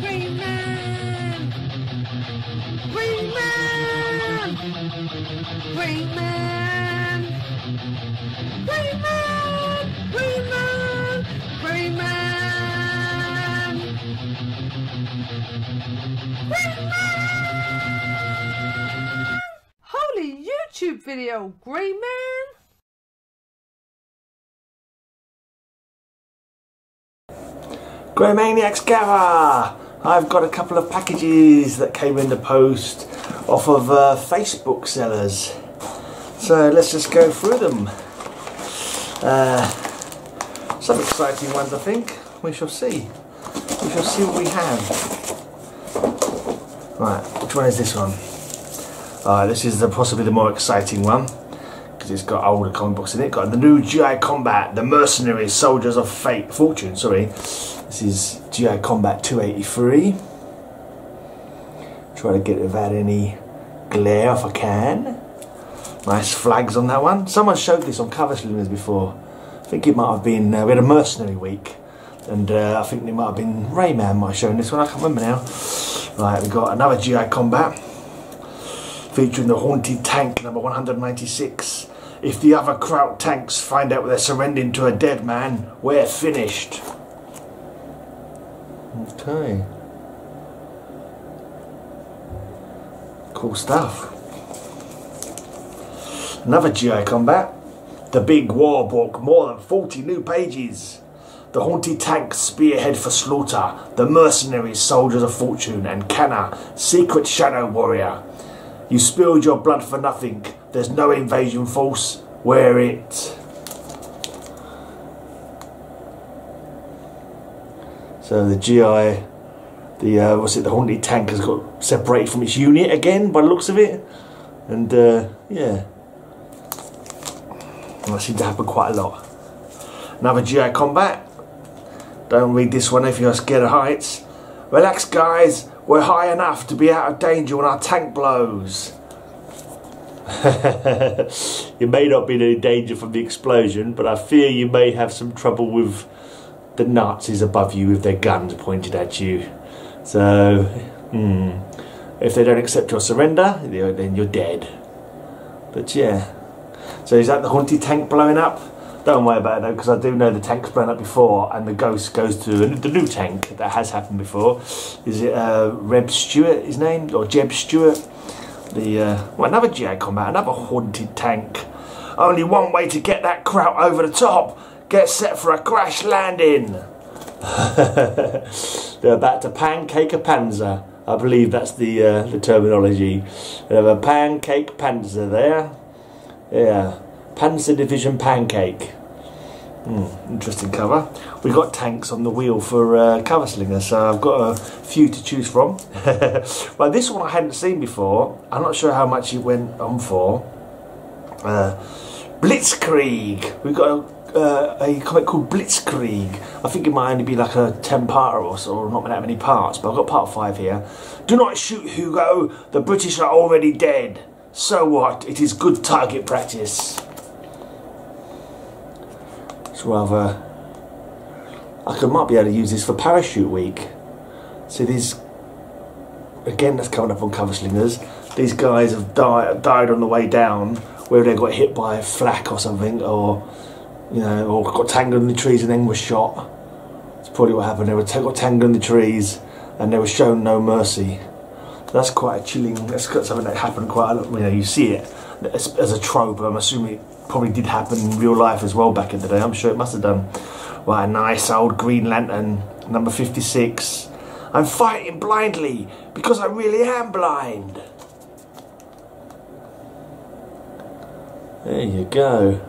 Green Man! Green Man! Green Man! Green Man! Green Man! Green Man! Holy YouTube video, Green Man! Grey Maniacs gather! I've got a couple of packages that came in the post off of uh, Facebook sellers. So let's just go through them. Uh, some exciting ones, I think. We shall see. We shall see what we have. Right, which one is this one? Uh, this is the, possibly the more exciting one because it's got older comic books in it. Got the new GI Combat, the Mercenaries, Soldiers of Fate, Fortune. Sorry, this is GI Combat 283. Try to get without any glare if I can. Nice flags on that one. Someone showed this on Cover Slingers before. I think it might have been, uh, we had a Mercenary week. And uh, I think it might have been Rayman might have shown this one, I can't remember now. Right, we've got another GI Combat. Featuring the Haunted Tank, number 196. If the other Kraut tanks find out they're surrendering to a dead man, we're finished. Okay. Cool stuff. Another GI combat. The Big War book, more than 40 new pages. The Haunted Tank Spearhead for Slaughter, The Mercenaries Soldiers of Fortune, and Kana, Secret Shadow Warrior. You spilled your blood for nothing. There's no invasion force. Wear it. So the GI, the uh, what's it? The haunted tank has got separated from its unit again, by the looks of it, and uh, yeah, that seems to happen quite a lot. Another GI combat. Don't read this one if you're scared of heights. Relax, guys. We're high enough to be out of danger when our tank blows. you may not be in any danger from the explosion, but I fear you may have some trouble with the Nazis above you with their guns pointed at you. So, hmm, if they don't accept your surrender, then you're dead. But yeah. So is that the haunted tank blowing up? Don't worry about it though, because I do know the tank's blown up before, and the ghost goes to the new tank that has happened before. Is it uh, Reb Stewart, his name, or Jeb Stuart? The uh, well, another GI combat, another haunted tank. Only one way to get that Kraut over the top. Get set for a crash landing. They're about to pancake a panzer. I believe that's the uh, the terminology. They have a pancake panzer there. Yeah, Panzer Division pancake. Hmm, interesting cover. We've got tanks on the wheel for uh, cover slinger, so I've got a few to choose from. but this one I hadn't seen before. I'm not sure how much it went on for. Uh, Blitzkrieg. We've got a, uh, a comic called Blitzkrieg. I think it might only be like a 10 parter or so, or not that many parts, but I've got part 5 here. Do not shoot, Hugo. The British are already dead. So what? It is good target practice. Rather... I could, might be able to use this for parachute week. See these... Again, that's coming up on cover slingers. These guys have died, died on the way down, where they got hit by a flak or something, or you know, or got tangled in the trees and then were shot. That's probably what happened. They were got tangled in the trees, and they were shown no mercy. That's quite a chilling. That's something that happened quite a lot. You know, you see it as, as a trope. I'm assuming probably did happen in real life as well back in the day. I'm sure it must have done. Right, a nice old Green Lantern, number 56. I'm fighting blindly because I really am blind. There you go.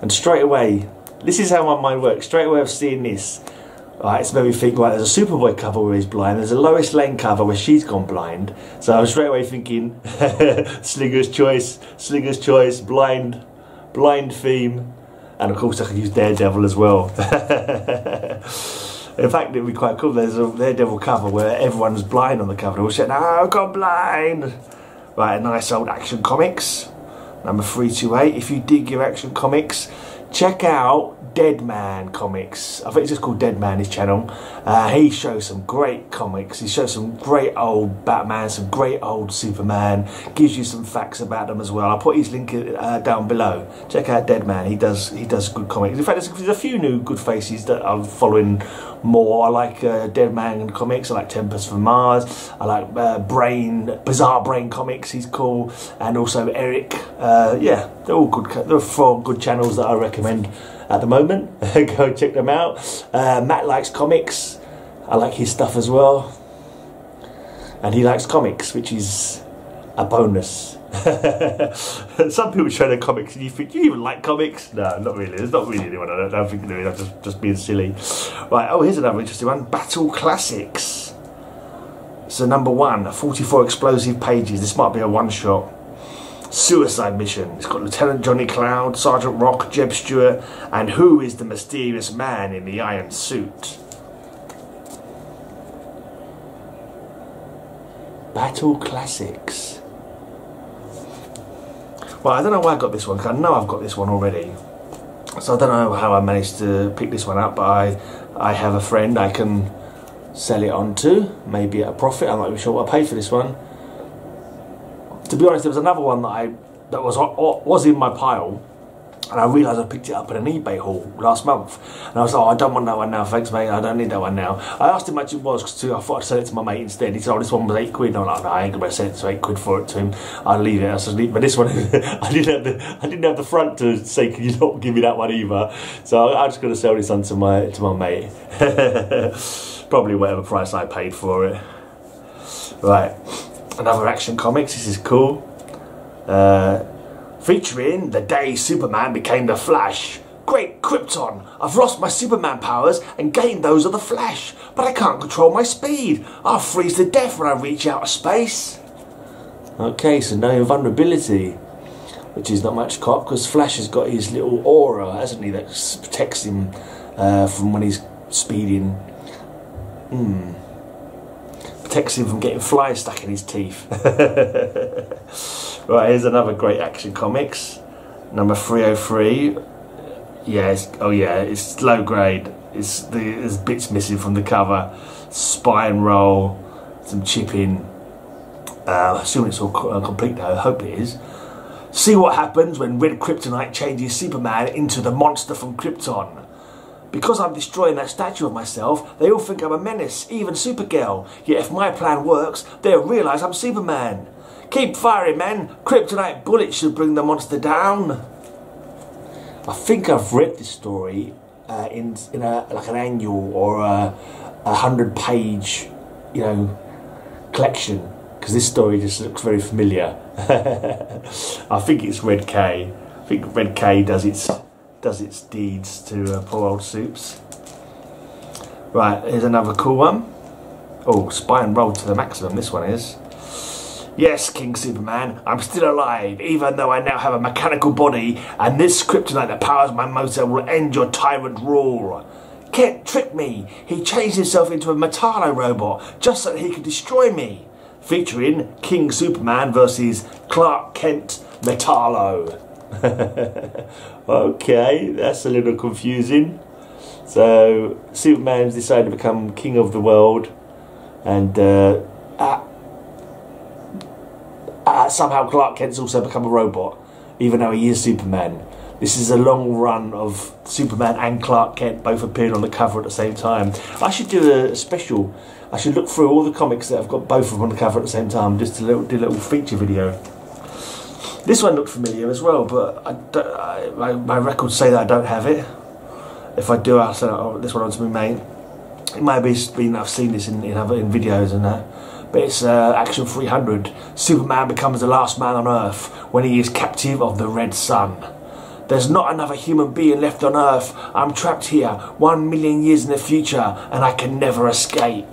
And straight away, this is how my mind works. Straight away, I've seen this. Right, it's made me think, right, there's a Superboy cover where he's blind, there's a Lois Lane cover where she's gone blind. So I'm straight away thinking, Slinger's Choice, Slinger's Choice, blind, blind theme. And of course I could use Daredevil as well. In fact, it'd be quite cool. There's a Daredevil cover where everyone's blind on the cover. They're all saying, oh, I've gone blind. Right, a nice old Action Comics, number 328. If you dig your Action Comics, check out Dead Man Comics. I think it's just called Dead Man, his channel. Uh, he shows some great comics. He shows some great old Batman, some great old Superman. Gives you some facts about them as well. I'll put his link uh, down below. Check out Dead Man. He does he does good comics. In fact, there's, there's a few new good faces that I'm following more. I like uh, Dead Man comics. I like Tempest from Mars. I like uh, Brain, Bizarre Brain comics. He's cool, and also Erik. Uh, yeah, they're all good. They're four good channels that I recommend at the moment. Go check them out. Uh, Matt likes comics. I like his stuff as well, and he likes comics, which is a bonus. Some people show their comics and you think, you even like comics? No, not really. There's not really anyone I don't, I don't think doing. I'm just, just being silly. Right, oh, here's another interesting one. Battle Classics. So number one, 44 explosive pages. This might be a one-shot. Suicide Mission. It's got Lieutenant Johnny Cloud, Sergeant Rock, Jeb Stuart, and who is the mysterious man in the iron suit? Battle Classics. Well, I don't know why I got this one, because I know I've got this one already. So I don't know how I managed to pick this one up, but I, I have a friend I can sell it on to, maybe at a profit. I'm not even sure what I paid for this one. To be honest, there was another one that I that was was in my pile, and I realised I picked it up at an eBay haul last month. And I was like, oh, I don't want that one now, thanks mate, I don't need that one now. I asked him how much it was because I thought I'd sell it to my mate instead. He said, oh, this one was eight quid. And I'm like, no, I ain't going to sell it to eight quid for it to him. I'll leave it. I said, but this one, I didn't have the I didn't have the front to say, can you not give me that one either? So I'm just going to sell this one to my, to my mate. Probably whatever price I paid for it. Right another Action Comics. This is cool. Uh, featuring the day Superman became the Flash. Great Krypton! I've lost my Superman powers and gained those of the Flash, but I can't control my speed. I'll freeze to death when I reach outer space. Okay, so no invulnerability, which is not much cop because Flash has got his little aura, hasn't he, that protects him uh, from when he's speeding. Hmm protects him from getting flies stuck in his teeth. right, here's another great action comics. Number 303. Yes, oh yeah, it's low grade. It's the, there's bits missing from the cover. Spine roll, some chipping. Uh, I assume it's all uh, complete though, I hope it is. See what happens when Red Kryptonite changes Superman into the monster from Krypton. Because I'm destroying that statue of myself, they all think I'm a menace, even Supergirl. Yet if my plan works, they'll realise I'm Superman. Keep firing, men. Kryptonite bullets should bring the monster down. I think I've read this story uh, in in a like an annual or a, a hundred page, you know, collection because this story just looks very familiar. I think it's Red K. I think Red K does its does its deeds to uh, poor old Soups. Right, here's another cool one. Oh, spine rolled to the maximum, this one is. Yes, King Superman, I'm still alive, even though I now have a mechanical body, and this kryptonite that powers my motor will end your tyrant rule. Kent tricked me. He changed himself into a Metallo robot just so that he could destroy me. Featuring King Superman versus Clark Kent Metallo. okay, that's a little confusing. So Superman's decided to become king of the world, and uh, uh, uh, somehow Clark Kent's also become a robot, even though he is Superman. This is a long run of Superman and Clark Kent both appearing on the cover at the same time. I should do a special. I should look through all the comics that have got both of them on the cover at the same time, just to do a little feature video. This one looked familiar as well, but I I, my, my, records say that I don't have it. If I do, I'll send oh, this one on to my mate. It might be been I've seen this in in, other, in videos and that. But it's uh, Action 300. Superman becomes the last man on Earth when he is captive of the Red Sun. There's not another human being left on Earth. I'm trapped here, one million years in the future, and I can never escape.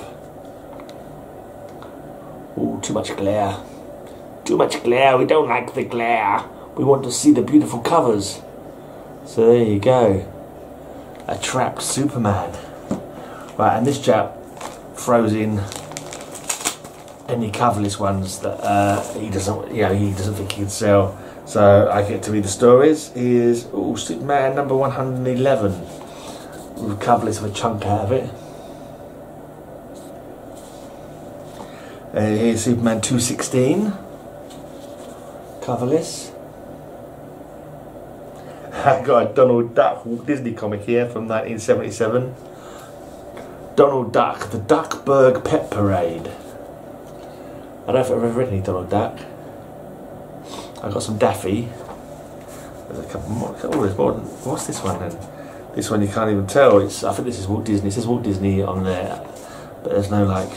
Ooh, too much glare. Too much glare. We don't like the glare. We want to see the beautiful covers. So there you go. A trapped Superman. Right, and this chap throws in any coverless ones that uh, he doesn't, you know, he doesn't think he can sell. So I get to read the stories. Here's oh, Superman number 111 with a chunk out of it. And here's Superman 216 cover list. I got a Donald Duck Disney comic here from 1977. Donald Duck, the Duckburg Pet Parade. I don't know if I've ever read any Donald Duck. I got some Daffy. There's a couple more. Oh, there's more. What's this one then? This one you can't even tell. It's. I think this is Walt Disney. It says Walt Disney on there, but there's no like.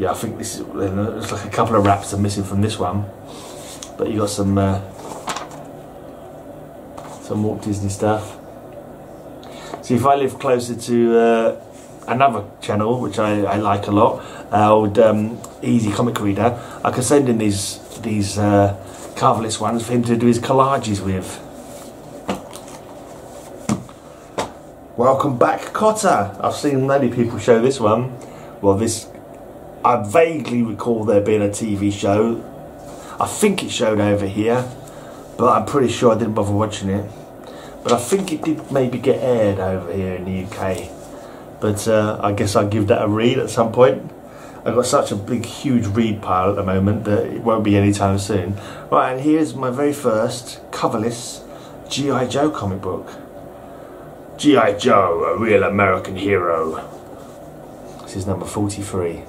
Yeah, I think this is. There's like a couple of wraps are missing from this one, but you got some. Uh, some Walt Disney stuff. See, if I live closer to uh, another channel, which I, I like a lot, uh, old um, Easy Comic Reader, I could send him these these uh, coverless ones for him to do his collages with. Welcome back, Kotter. I've seen many people show this one. Well, this I vaguely recall there being a TV show. I think it showed over here, but I'm pretty sure I didn't bother watching it. But I think it did maybe get aired over here in the UK. But uh, I guess I'll give that a read at some point. I've got such a big, huge read pile at the moment that it won't be anytime soon. Right, and here's my very first coverless G.I. Joe comic book. G.I. Joe, a real American hero. This is number 43.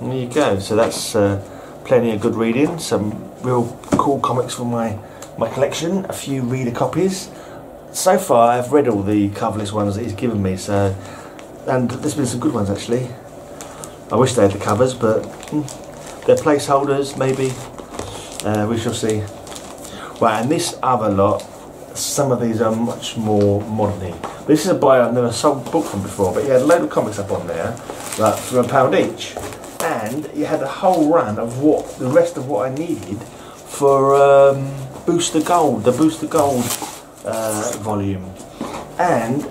There you go, so that's uh, plenty of good reading, some real cool comics from my my collection, a few reader copies. So far, I've read all the coverless ones that he's given me, so and there's been some good ones actually. I wish they had the covers, but hmm, they're placeholders, maybe. Uh, we shall see. Right, and this other lot, some of these are much more modern This is a buy I've never sold a book from before, but he had a load of comics up on there, like for a pound each. And he had a whole run of what the rest of what I needed for um, Booster Gold, the Booster Gold uh, volume. And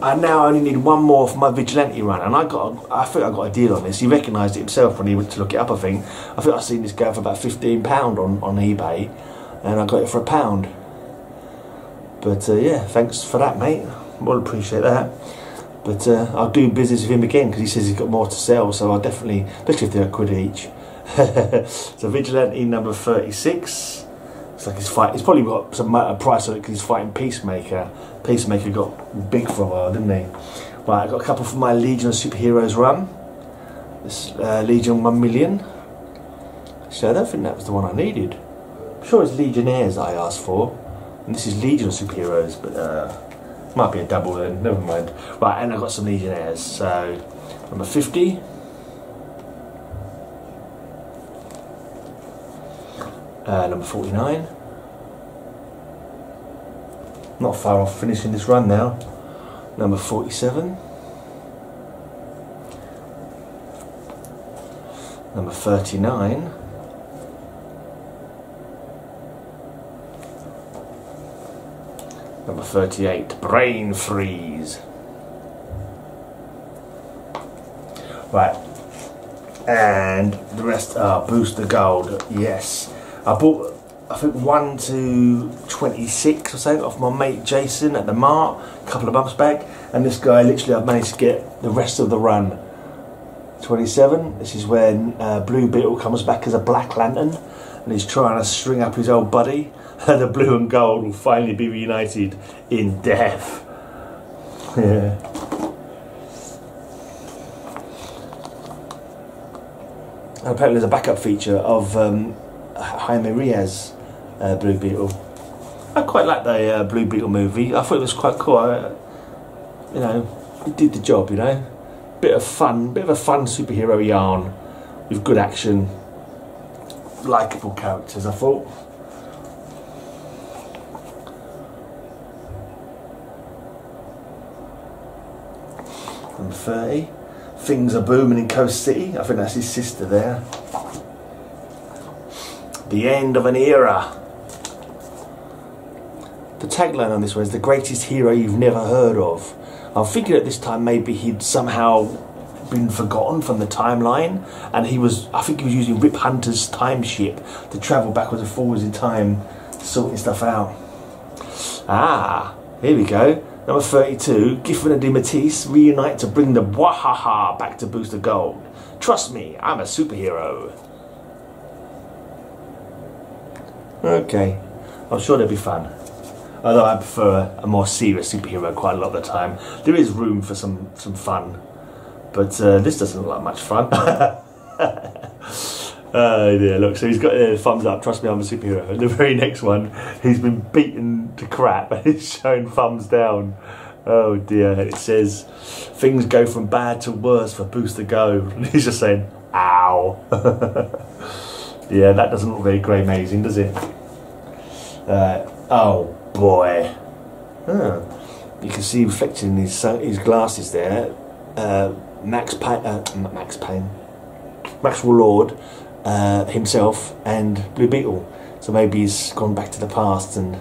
I now only need one more for my Vigilante run, and I got, I think I got a deal on this. He recognised it himself when he went to look it up. I think, I think I seen this go for about fifteen pound on on eBay, and I got it for a pound. But uh, yeah, thanks for that, mate. Well, appreciate that. But uh, I'll do business with him again because he says he's got more to sell. So I'll definitely, especially if they're a quid each. so Vigilante number thirty-six. It's like he's fight. He's probably got some price on it because he's fighting Peacemaker. Peacemaker got big for a while, didn't he? Right, I got a couple from my Legion of Superheroes run. This uh, Legion One Million. So I don't think that was the one I needed. I'm sure it's Legionnaires I asked for, and this is Legion of Superheroes, but uh, might be a double then. Never mind. Right, and I've got some Legionnaires. So number fifty. uh, number 49. Not far off finishing this run now. Number 47. Number 39. Number 38, Brain Freeze. Right. And the rest are Booster Gold, yes. I bought, I think, 1 to 26 or something off my mate Jason at the Mart a couple of months back. And this guy, literally, I've managed to get the rest of the run. 27, this is when uh, Blue Beetle comes back as a Black Lantern and he's trying to string up his old buddy. And the blue and gold will finally be reunited in death. Yeah. And apparently there's a backup feature of um, Jaime Reyes uh, Blue Beetle. I quite like the uh, Blue Beetle movie. I thought it was quite cool. I, you know, it did the job. You know, bit of fun, bit of a fun superhero yarn with good action, likable characters. I thought. Number 30. Things are booming in Coast City. I think that's his sister there. The end of an era. The tagline on this one is the greatest hero you've never heard of. I'm thinking at this time maybe he'd somehow been forgotten from the timeline, and he was, I think he was using Rip Hunter's time ship to travel backwards and forwards in time, sorting stuff out. Ah, here we go. Number 32, Giffen and DeMatteis reunite to bring the Wahaha back to Booster Gold. Trust me, I'm a superhero. Okay, I'm sure they'll be fun. Although I prefer a more serious superhero quite a lot of the time. There is room for some, some fun. But uh, this doesn't look like much fun. oh dear, look, so he's got a uh, thumbs up, trust me, I'm a superhero. And the very next one, he's been beaten to crap and he's showing thumbs down. Oh dear, it says, things go from bad to worse for Booster Go. And he's just saying, ow. yeah, that doesn't look very grey amazing, does it? Uh, oh boy. Huh. You can see reflected in his, his glasses there, uh, Max Payne, uh, Max Payne, Maxwell Lord uh, himself and Blue Beetle. So maybe he's gone back to the past and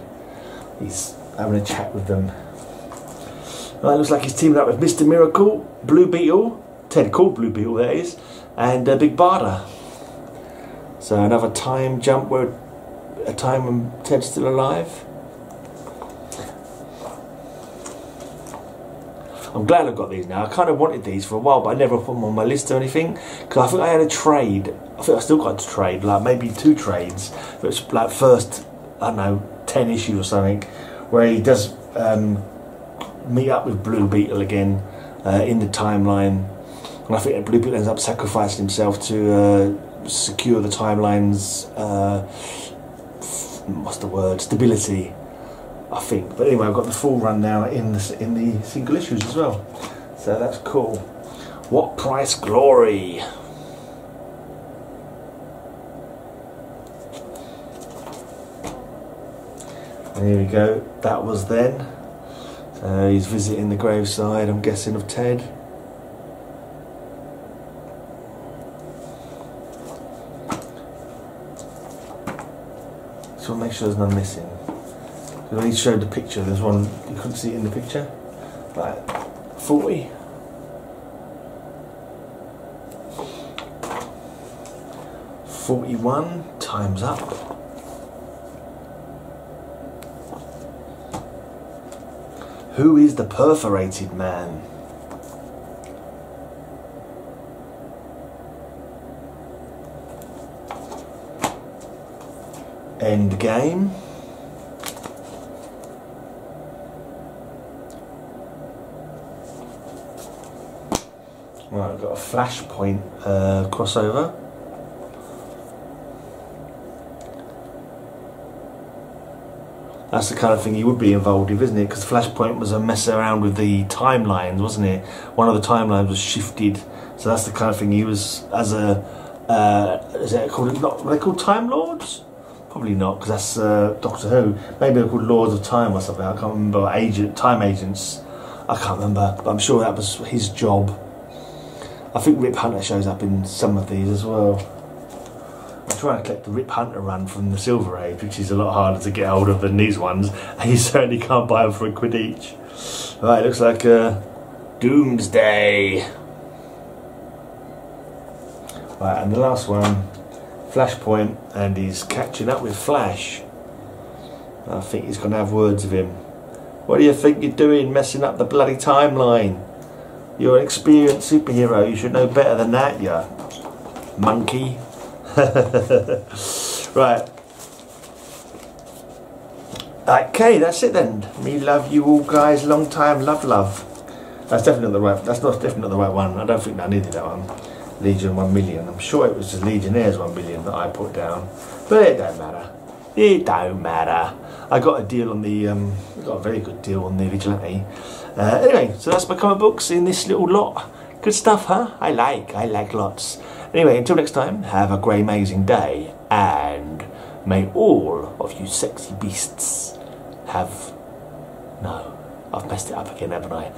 he's having a chat with them. Well, it looks like he's teaming up with Mr. Miracle, Blue Beetle, Ted Kord Blue Beetle that is, and uh, Big Barda. So another time jump where a time when Ted's still alive. I'm glad I've got these now. I kind of wanted these for a while, but I never put them on my list or anything because I think I had a trade. I think I still got a trade, like maybe two trades. But it's like first, I don't know, ten issues or something, where he does um, meet up with Blue Beetle again uh, in the timeline, and I think Blue Beetle ends up sacrificing himself to uh, secure the timeline's uh, what's the word stability I think. But anyway, I've got the full run now in the, in the single issues as well. So that's cool. What price glory? There we go. That was then. So he's visiting the graveside, I'm guessing, of Ted. So make sure there's none missing. He showed the picture, there's one, you couldn't see it in the picture. Right, 40. Forty-one times up. Who is the perforated man? End game. Right, I've got a Flashpoint uh, crossover. That's the kind of thing you would be involved with, isn't it? Because Flashpoint was a mess around with the timelines, wasn't it? One of the timelines was shifted, so that's the kind of thing he was as a. Uh, is it called? Not, were they called Time Lords? Probably not, because that's uh, Doctor Who. Maybe they're called Lords of Time or something. I can't remember. Agent, time agents. I can't remember, but I'm sure that was his job. I think Rip Hunter shows up in some of these as well. I'm trying to collect the Rip Hunter run from the Silver Age, which is a lot harder to get hold of than these ones, and you certainly can't buy them for a quid each. Right, looks like a Doomsday. Right, and the last one, Flashpoint, and he's catching up with Flash. I think he's going to have words with him. What do you think you're doing, messing up the bloody timeline? You're an experienced superhero. You should know better than that, you monkey. right. Okay, that's it then. Me love you all guys. Long time love love. That's definitely not the right that's not definitely not the right one. I don't think I needed that one. Legion one million. I'm sure it was the Legionnaires one million that I put down. But it don't matter. It don't matter. I got a deal on the um, got a very good deal on the Vigilante. Uh, anyway, so that's my comic books in this little lot. Good stuff, huh? I like, I like lots. Anyway, until next time, have a great amazing day, and may all of you sexy beasts have... No, I've messed it up again, haven't I?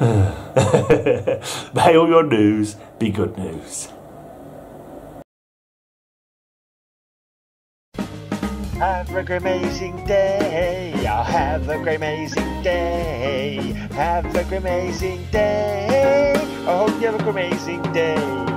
may all your news be good news. Have a great amazing day. I'll have a great amazing day. Have a great amazing day. I hope you have a great amazing day.